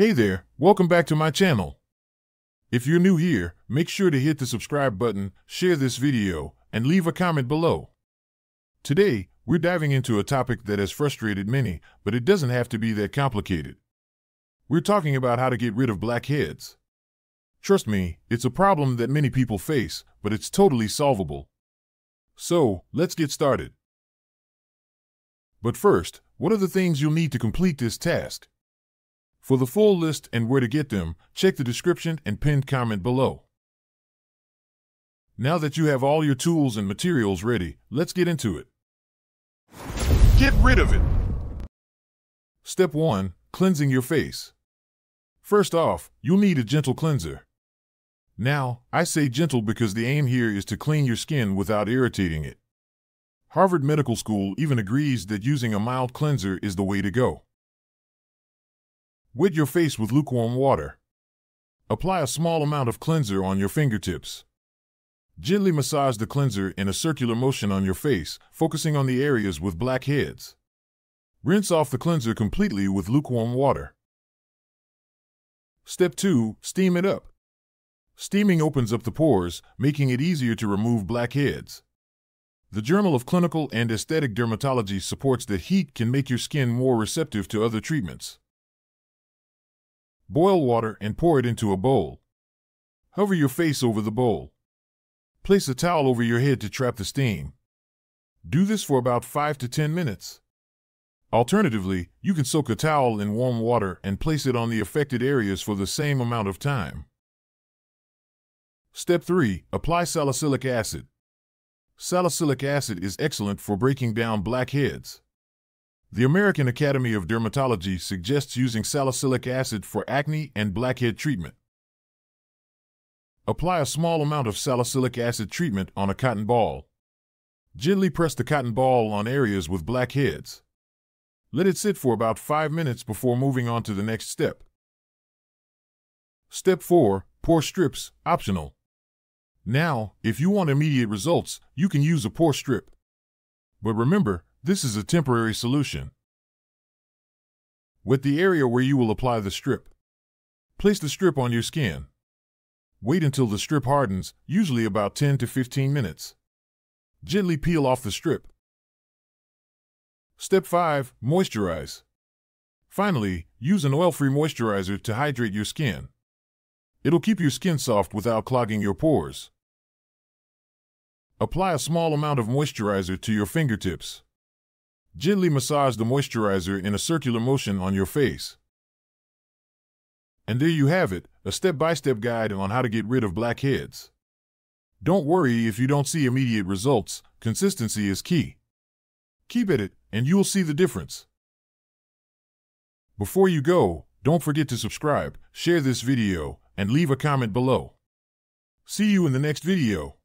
Hey there, welcome back to my channel. If you're new here, make sure to hit the subscribe button, share this video, and leave a comment below. Today, we're diving into a topic that has frustrated many, but it doesn't have to be that complicated. We're talking about how to get rid of blackheads. Trust me, it's a problem that many people face, but it's totally solvable. So, let's get started. But first, what are the things you'll need to complete this task? For the full list and where to get them, check the description and pinned comment below. Now that you have all your tools and materials ready, let's get into it. Get rid of it! Step 1 Cleansing your face. First off, you'll need a gentle cleanser. Now, I say gentle because the aim here is to clean your skin without irritating it. Harvard Medical School even agrees that using a mild cleanser is the way to go. Wet your face with lukewarm water. Apply a small amount of cleanser on your fingertips. Gently massage the cleanser in a circular motion on your face, focusing on the areas with blackheads. Rinse off the cleanser completely with lukewarm water. Step 2. Steam it up. Steaming opens up the pores, making it easier to remove blackheads. The Journal of Clinical and Aesthetic Dermatology supports that heat can make your skin more receptive to other treatments. Boil water and pour it into a bowl. Hover your face over the bowl. Place a towel over your head to trap the steam. Do this for about 5 to 10 minutes. Alternatively, you can soak a towel in warm water and place it on the affected areas for the same amount of time. Step 3. Apply salicylic acid. Salicylic acid is excellent for breaking down blackheads. The American Academy of Dermatology suggests using salicylic acid for acne and blackhead treatment. Apply a small amount of salicylic acid treatment on a cotton ball. Gently press the cotton ball on areas with blackheads. Let it sit for about 5 minutes before moving on to the next step. Step 4. Pore strips, optional. Now, if you want immediate results, you can use a pore strip. But remember, this is a temporary solution. Wet the area where you will apply the strip. Place the strip on your skin. Wait until the strip hardens, usually about 10 to 15 minutes. Gently peel off the strip. Step 5. Moisturize. Finally, use an oil-free moisturizer to hydrate your skin. It'll keep your skin soft without clogging your pores. Apply a small amount of moisturizer to your fingertips. Gently massage the moisturizer in a circular motion on your face. And there you have it, a step-by-step -step guide on how to get rid of blackheads. Don't worry if you don't see immediate results, consistency is key. Keep at it, and you'll see the difference. Before you go, don't forget to subscribe, share this video, and leave a comment below. See you in the next video.